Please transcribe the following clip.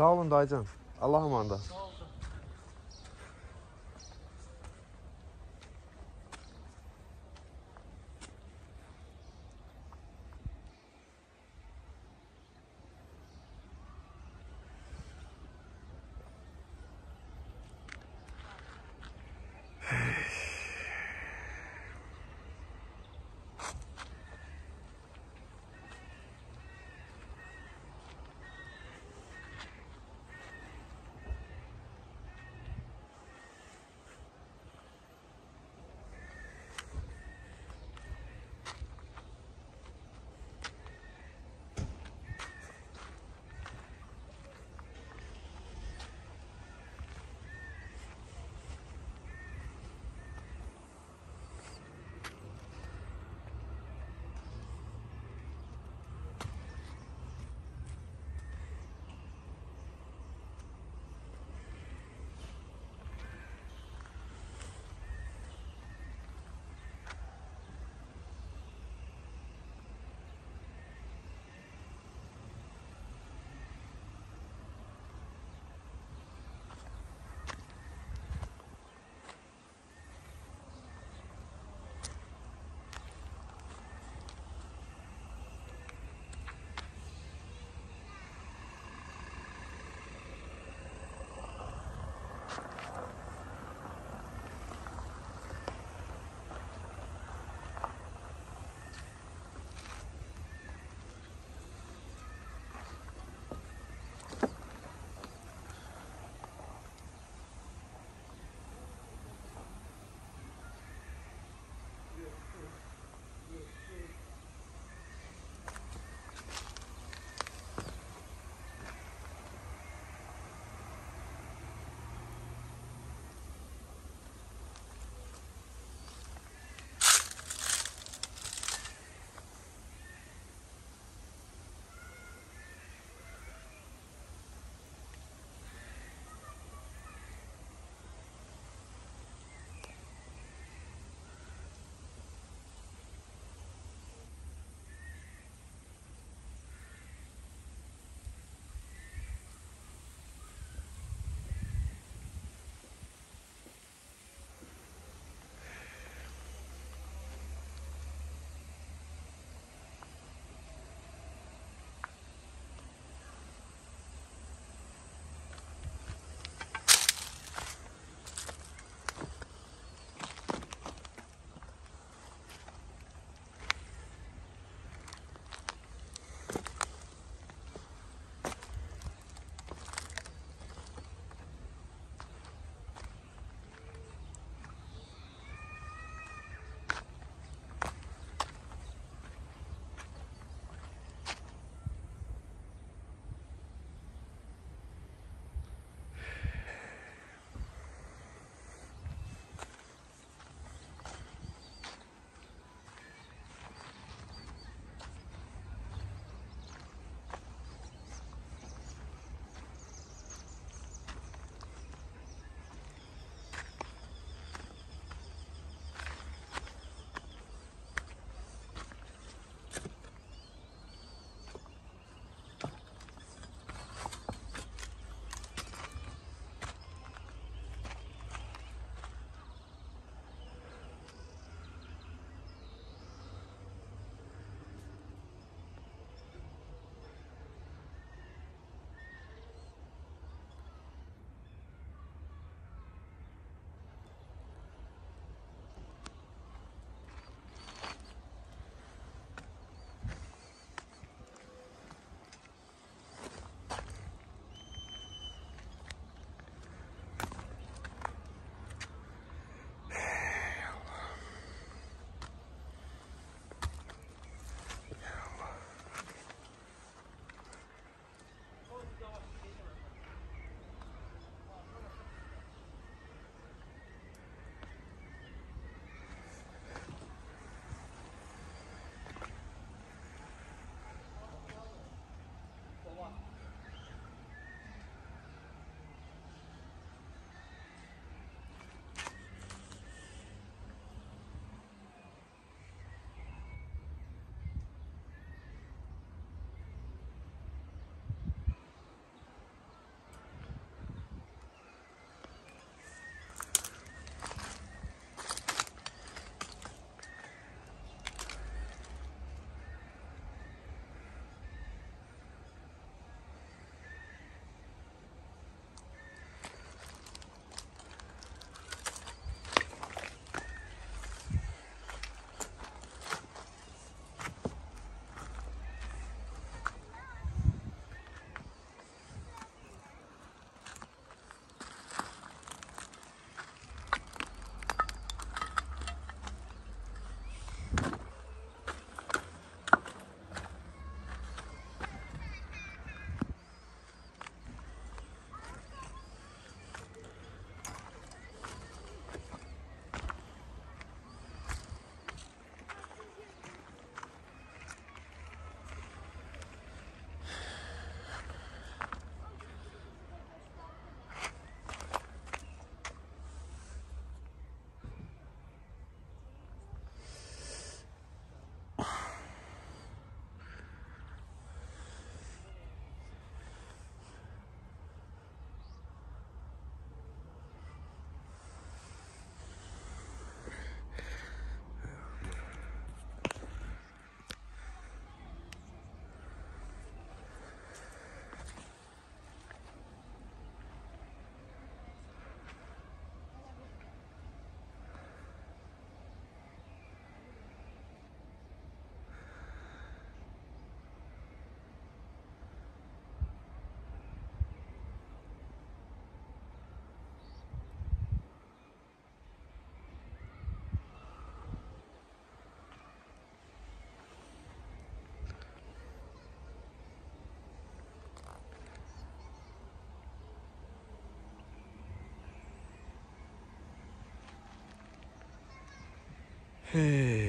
Sağ olun dayıcan. Allah amanda. Sağ olda. 嘿